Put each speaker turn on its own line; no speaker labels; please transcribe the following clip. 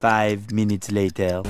Five minutes later.